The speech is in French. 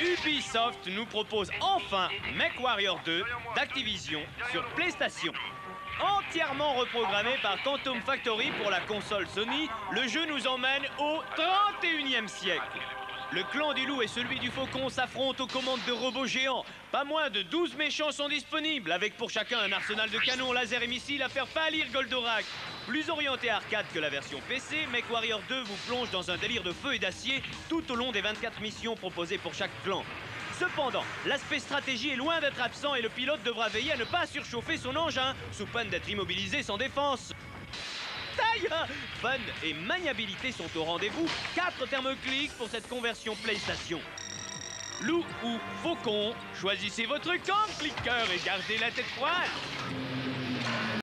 Ubisoft nous propose enfin MechWarrior 2 d'Activision sur PlayStation. Entièrement reprogrammé par Quantum Factory pour la console Sony, le jeu nous emmène au 31e siècle. Le clan du loup et celui du faucon s'affrontent aux commandes de robots géants. Pas moins de 12 méchants sont disponibles, avec pour chacun un arsenal de canons, lasers et missiles à faire pâlir Goldorak. Plus orienté arcade que la version PC, MechWarrior 2 vous plonge dans un délire de feu et d'acier tout au long des 24 missions proposées pour chaque clan. Cependant, l'aspect stratégie est loin d'être absent et le pilote devra veiller à ne pas surchauffer son engin, sous peine d'être immobilisé sans défense. Fun et maniabilité sont au rendez-vous. Quatre thermoclics pour cette conversion PlayStation. Loup ou faucon, choisissez votre camp, cliqueur, et gardez la tête froide.